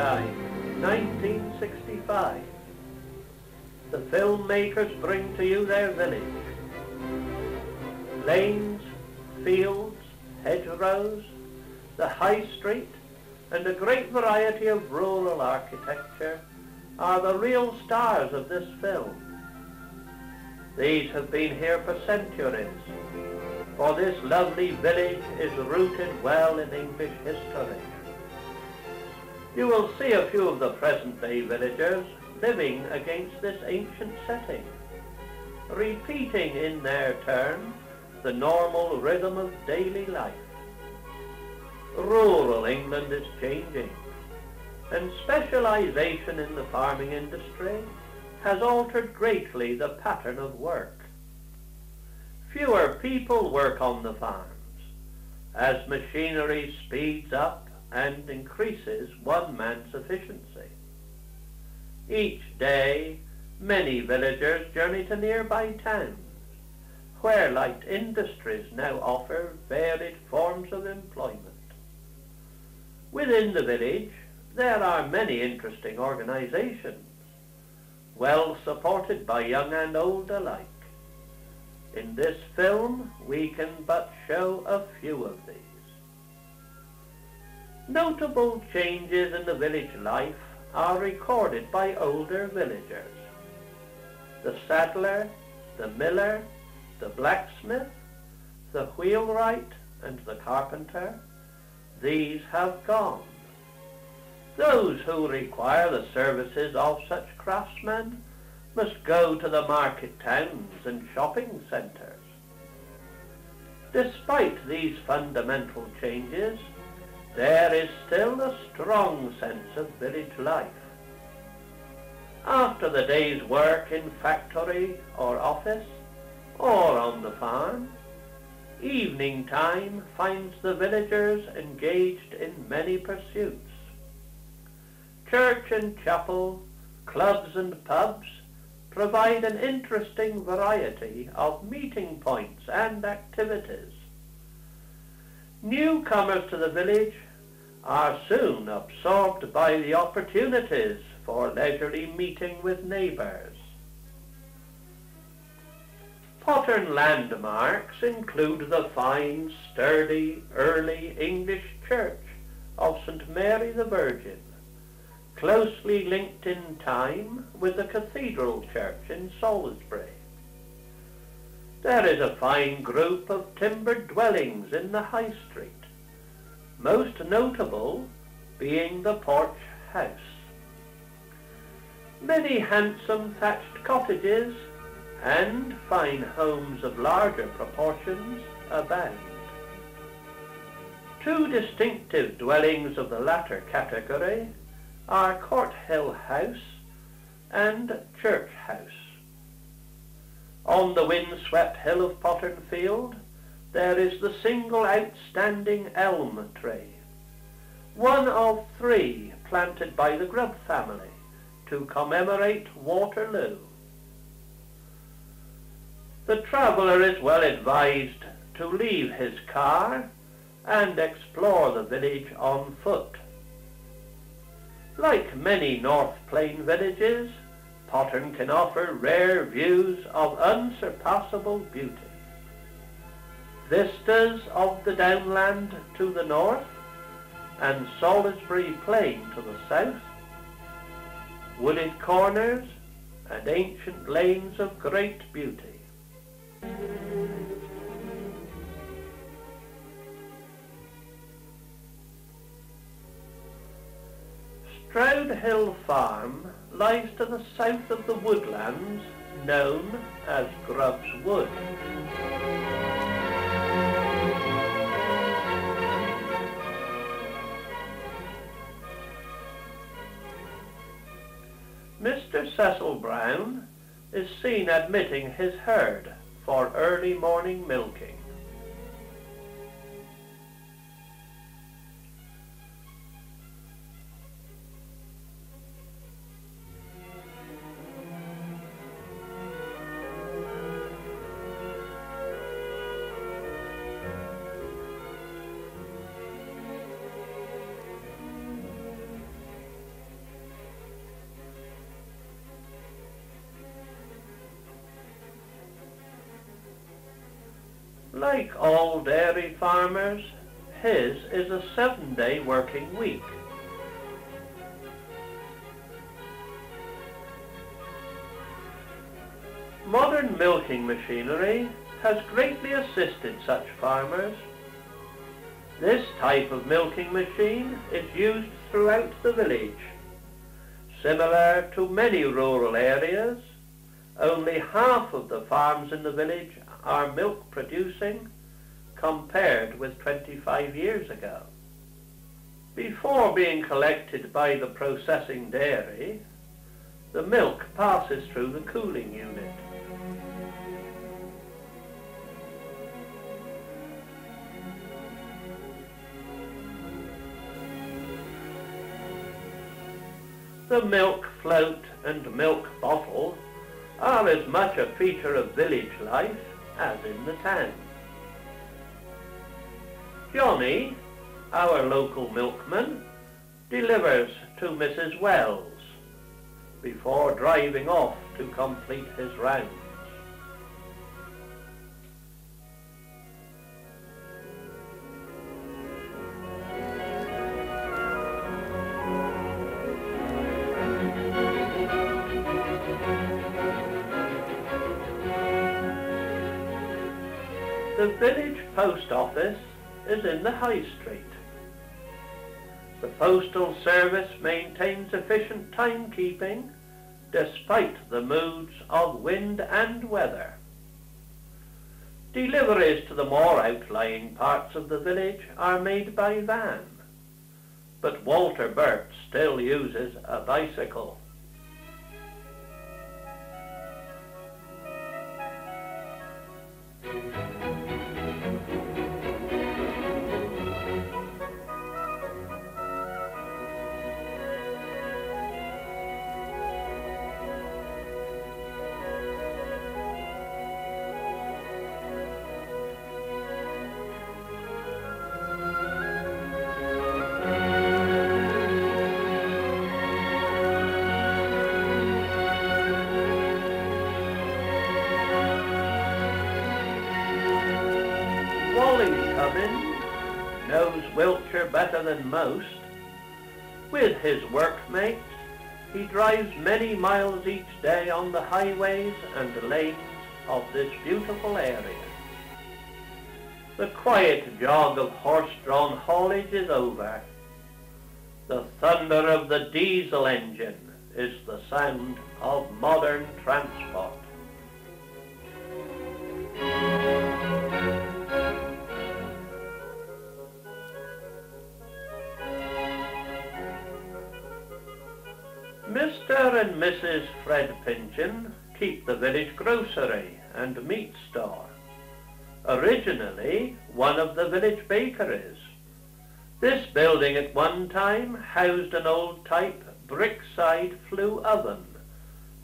Time, 1965. The filmmakers bring to you their village. Lanes, fields, hedgerows, the high street, and a great variety of rural architecture are the real stars of this film. These have been here for centuries, for this lovely village is rooted well in English history. You will see a few of the present-day villagers living against this ancient setting, repeating in their turn the normal rhythm of daily life. Rural England is changing, and specialization in the farming industry has altered greatly the pattern of work. Fewer people work on the farms. As machinery speeds up and increases one man's efficiency. Each day, many villagers journey to nearby towns, where light industries now offer varied forms of employment. Within the village, there are many interesting organizations, well supported by young and old alike. In this film, we can but show a few of these. Notable changes in the village life are recorded by older villagers. The saddler, the miller, the blacksmith, the wheelwright, and the carpenter, these have gone. Those who require the services of such craftsmen must go to the market towns and shopping centres. Despite these fundamental changes, there is still a strong sense of village life. After the day's work in factory or office, or on the farm, evening time finds the villagers engaged in many pursuits. Church and chapel, clubs and pubs provide an interesting variety of meeting points and activities. Newcomers to the village are soon absorbed by the opportunities for leisurely meeting with neighbours. Potterne landmarks include the fine, sturdy, early English church of St. Mary the Virgin, closely linked in time with the cathedral church in Salisbury. There is a fine group of timbered dwellings in the High Street, most notable being the Porch House. Many handsome thatched cottages and fine homes of larger proportions abound. Two distinctive dwellings of the latter category are Court Hill House and Church House. On the wind-swept hill of Potterne Field, there is the single outstanding elm tree, one of three planted by the Grubb family to commemorate Waterloo. The traveller is well advised to leave his car and explore the village on foot. Like many North Plain villages, Potterne can offer rare views of unsurpassable beauty. Vistas of the downland to the north and Salisbury Plain to the south, wooded corners and ancient lanes of great beauty. Stroud Hill Farm lies to the south of the woodlands known as Grubb's Wood. Mr. Cecil Brown is seen admitting his herd for early morning milking. Like all dairy farmers, his is a seven-day working week. Modern milking machinery has greatly assisted such farmers. This type of milking machine is used throughout the village. Similar to many rural areas, only half of the farms in the village are milk producing compared with 25 years ago. Before being collected by the processing dairy, the milk passes through the cooling unit. The milk float and milk bottle are as much a feature of village life as in the town. Johnny, our local milkman, delivers to Mrs. Wells before driving off to complete his rounds. The village post office is in the High Street. The Postal Service maintains efficient timekeeping despite the moods of wind and weather. Deliveries to the more outlying parts of the village are made by van, but Walter Burt still uses a bicycle. Better than most. With his workmates, he drives many miles each day on the highways and lanes of this beautiful area. The quiet jog of horse-drawn haulage is over. The thunder of the diesel engine is the sound of modern transport. Mr. and Mrs. Fred Pinchin keep the village grocery and meat store. Originally one of the village bakeries. This building at one time housed an old type brick-side flue oven,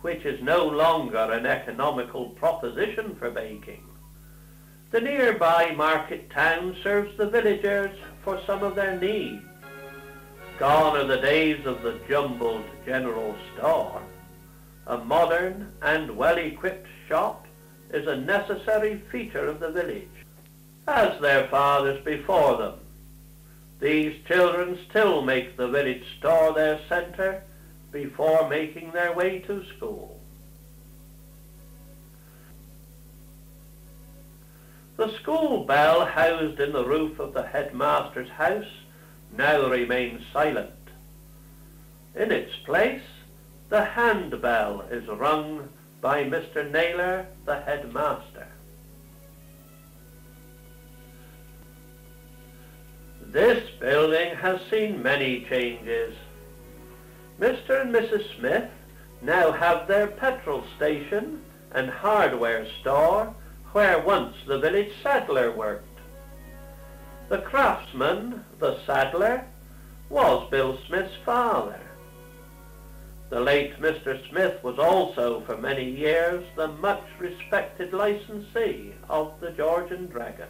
which is no longer an economical proposition for baking. The nearby market town serves the villagers for some of their needs. Gone are the days of the jumbled general store. A modern and well-equipped shop is a necessary feature of the village. As their fathers before them, these children still make the village store their centre before making their way to school. The school bell housed in the roof of the headmaster's house now remains silent. In its place, the handbell is rung by Mr. Naylor, the headmaster. This building has seen many changes. Mr. and Mrs. Smith now have their petrol station and hardware store where once the village saddler worked. The craftsman, the saddler, was Bill Smith's father. The late Mr. Smith was also for many years the much respected licensee of the George and Dragon.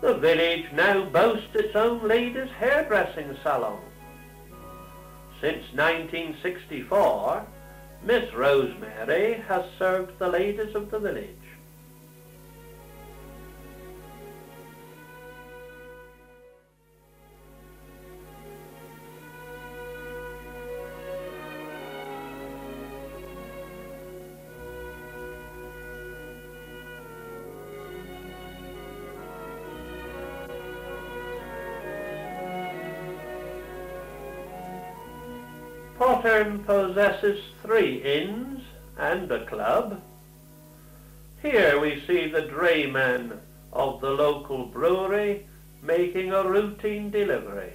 The village now boasts its own ladies' hairdressing salon. Since 1964, Miss Rosemary has served the ladies of the village. Possesses three inns and a club. Here we see the drayman of the local brewery making a routine delivery.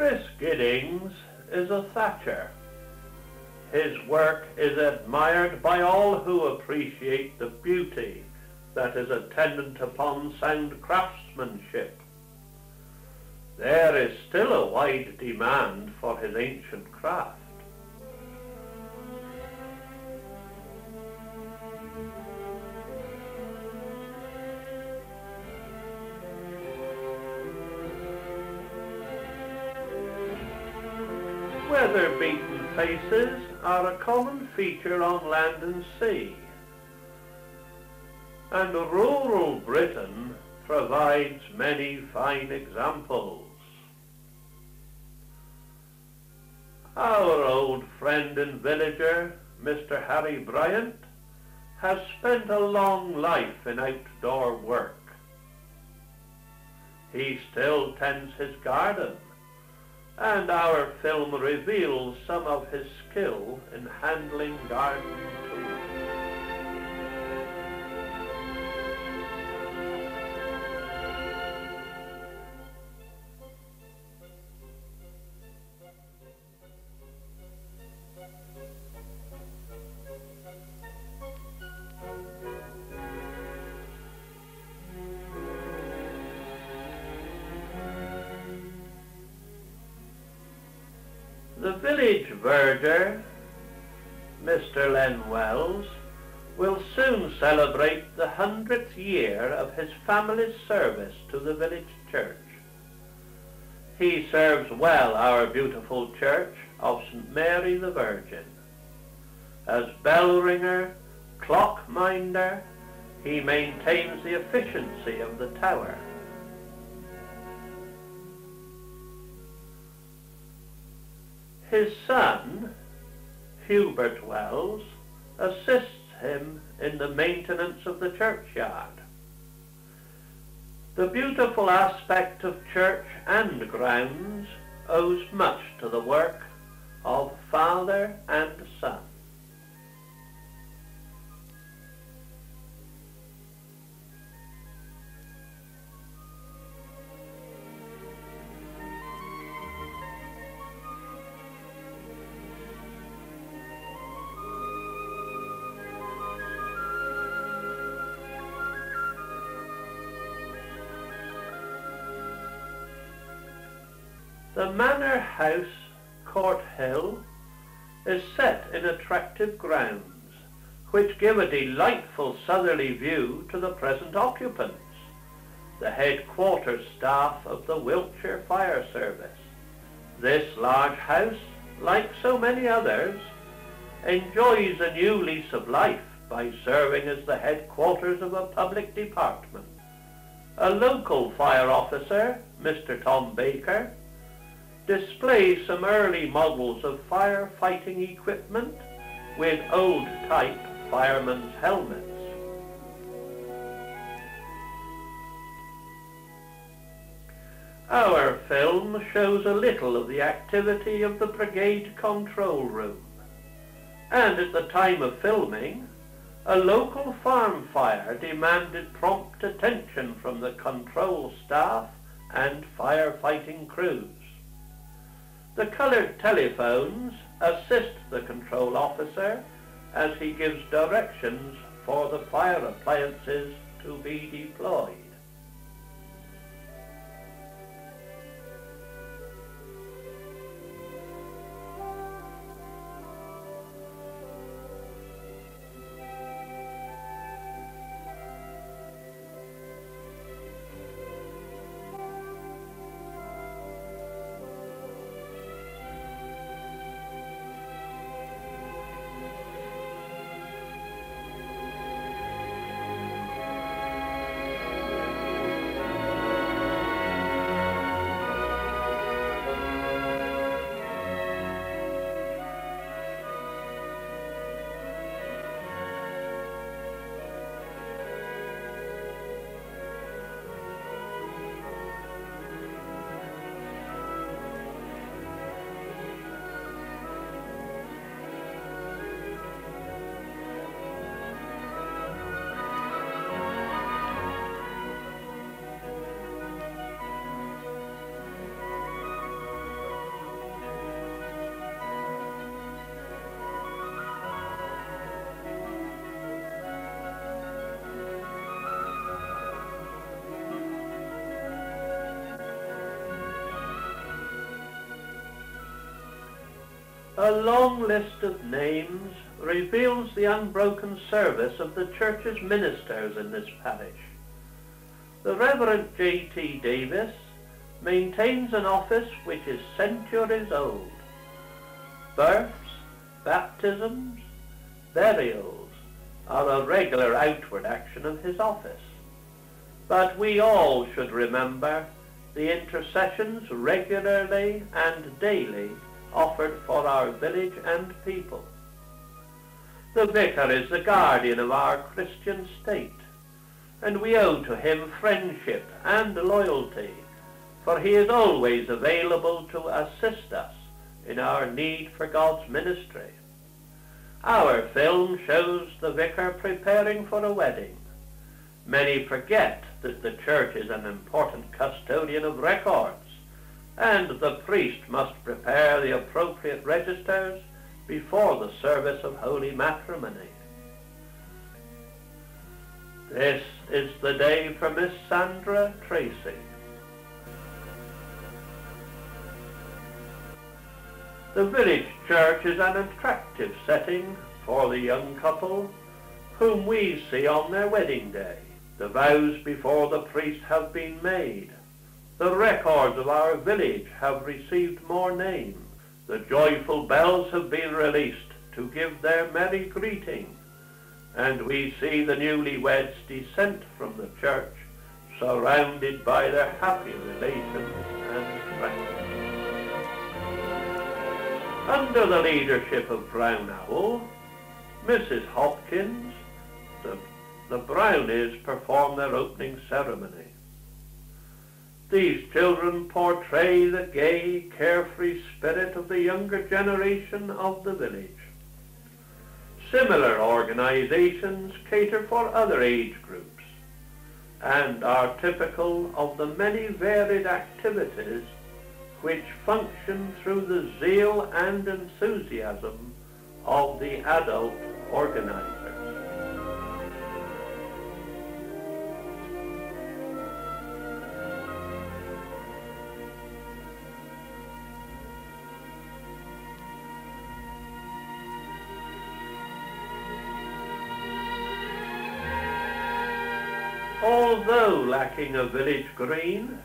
Chris Giddings is a thatcher. His work is admired by all who appreciate the beauty that is attendant upon sound craftsmanship. There is still a wide demand for his ancient craft. Faces are a common feature on land and sea. And rural Britain provides many fine examples. Our old friend and villager, Mr. Harry Bryant, has spent a long life in outdoor work. He still tends his garden and our film reveals some of his skill in handling garden tools. Year of his family's service to the village church. He serves well our beautiful church of St. Mary the Virgin. As bell ringer, clock minder, he maintains the efficiency of the tower. His son, Hubert Wells, assists him in the maintenance of the churchyard. The beautiful aspect of church and grounds owes much to the work of father and son. The manor house, Court Hill, is set in attractive grounds, which give a delightful southerly view to the present occupants, the headquarters staff of the Wiltshire Fire Service. This large house, like so many others, enjoys a new lease of life by serving as the headquarters of a public department. A local fire officer, Mr. Tom Baker, displays some early models of firefighting equipment with old-type firemen's helmets. Our film shows a little of the activity of the brigade control room. And at the time of filming, a local farm fire demanded prompt attention from the control staff and firefighting crews. The coloured telephones assist the control officer as he gives directions for the fire appliances to be deployed. A long list of names reveals the unbroken service of the church's ministers in this parish. The Reverend J.T. Davis maintains an office which is centuries old. Births, baptisms, burials are a regular outward action of his office. But we all should remember the intercessions regularly and daily offered for our village and people. The vicar is the guardian of our Christian state, and we owe to him friendship and loyalty, for he is always available to assist us in our need for God's ministry. Our film shows the vicar preparing for a wedding. Many forget that the church is an important custodian of records and the priest must prepare the appropriate registers before the service of holy matrimony. This is the day for Miss Sandra Tracy. The village church is an attractive setting for the young couple whom we see on their wedding day. The vows before the priest have been made the records of our village have received more names. The joyful bells have been released to give their merry greeting. And we see the newlyweds descent from the church, surrounded by their happy relations and friends. Under the leadership of Brown Owl, Mrs. Hopkins, the, the Brownies perform their opening ceremony. These children portray the gay, carefree spirit of the younger generation of the village. Similar organizations cater for other age groups and are typical of the many varied activities which function through the zeal and enthusiasm of the adult organizer. Lacking a village green,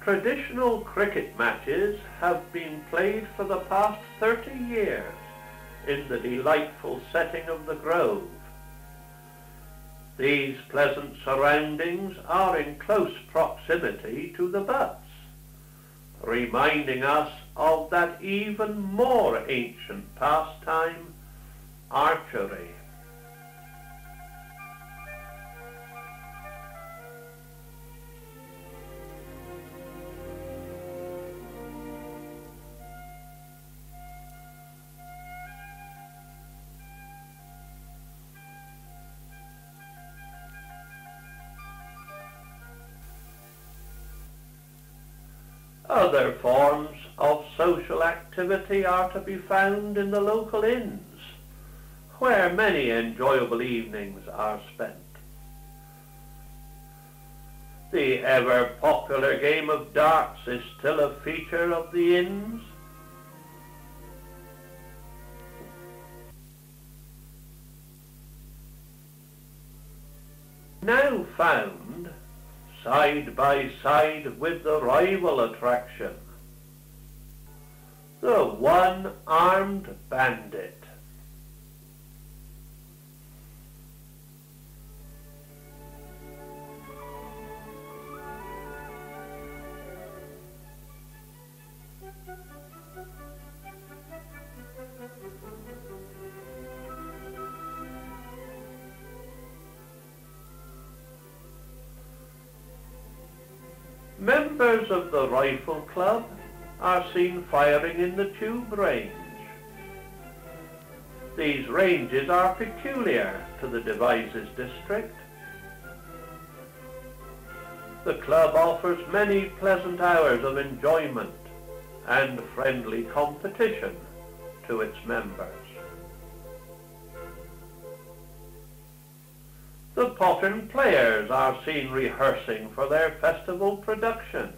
traditional cricket matches have been played for the past 30 years in the delightful setting of the Grove. These pleasant surroundings are in close proximity to the butts, reminding us of that even more ancient pastime, archery. Are to be found in the local inns, where many enjoyable evenings are spent. The ever popular game of darts is still a feature of the inns, now found side by side with the rival attraction, the one-armed bandit. Members of the Rifle Club are seen firing in the tube range. These ranges are peculiar to the Devizes district. The club offers many pleasant hours of enjoyment and friendly competition to its members. The Potterne players are seen rehearsing for their festival production.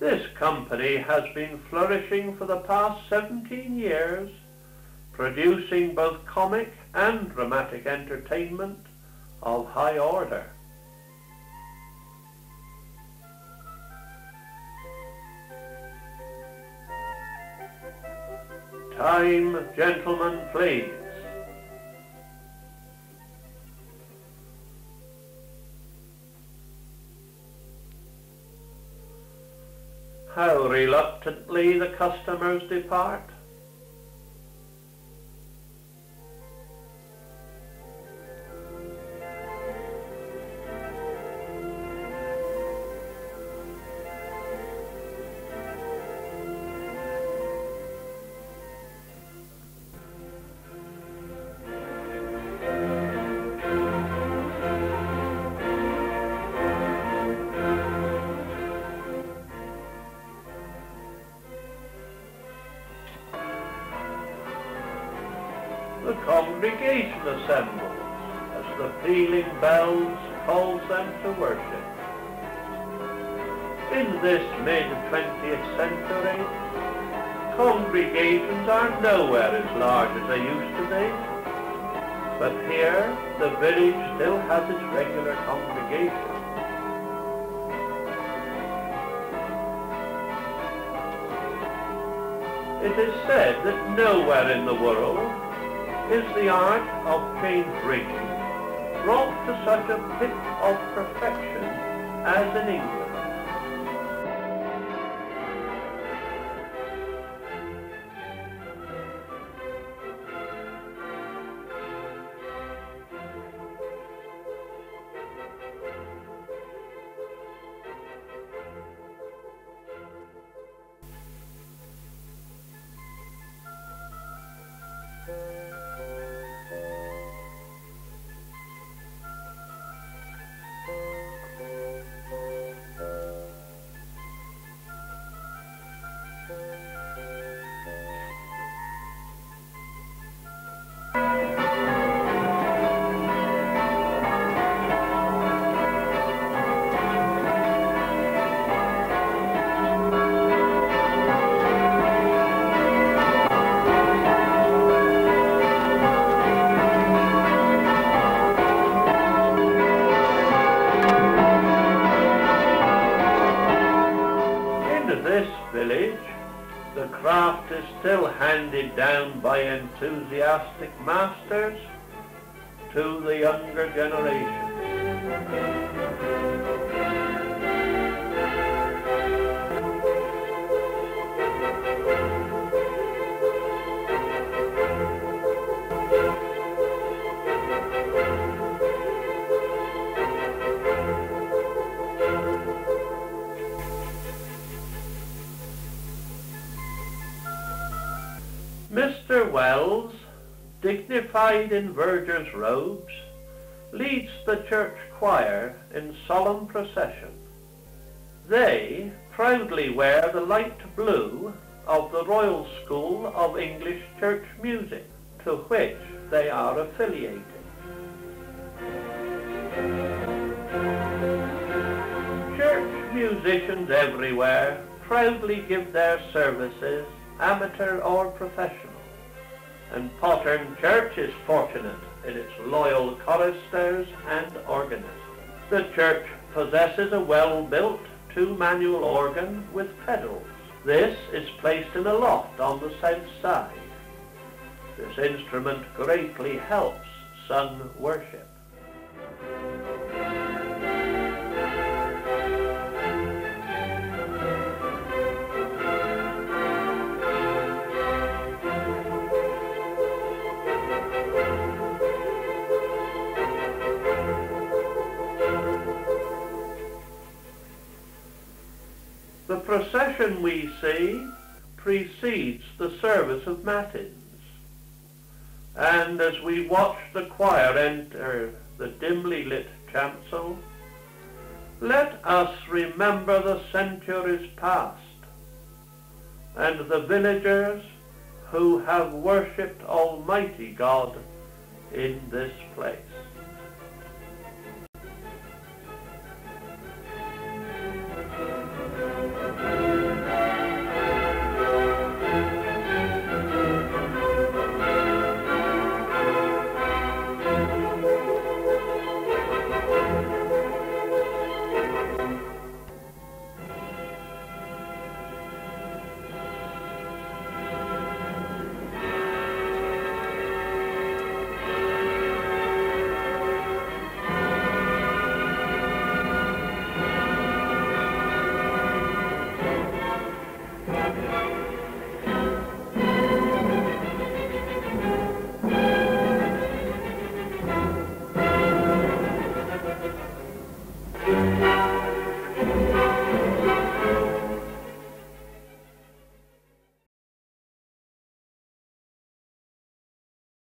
This company has been flourishing for the past 17 years, producing both comic and dramatic entertainment of high order. Time, gentlemen, please. How reluctantly the customers depart. It is said that nowhere in the world is the art of change ringing brought to such a pitch of perfection as in England. By enthusiastic masters to the younger generation. Mr. Wells, dignified in verger's robes, leads the church choir in solemn procession. They proudly wear the light blue of the Royal School of English Church Music, to which they are affiliated. Church musicians everywhere proudly give their services, amateur or professional, and Potterne Church is fortunate in its loyal choristers and organists. The church possesses a well-built two-manual organ with pedals. This is placed in a loft on the south side. This instrument greatly helps sun worship. Procession we see precedes the service of Matins. And as we watch the choir enter the dimly lit chancel, let us remember the centuries past and the villagers who have worshipped Almighty God in this place.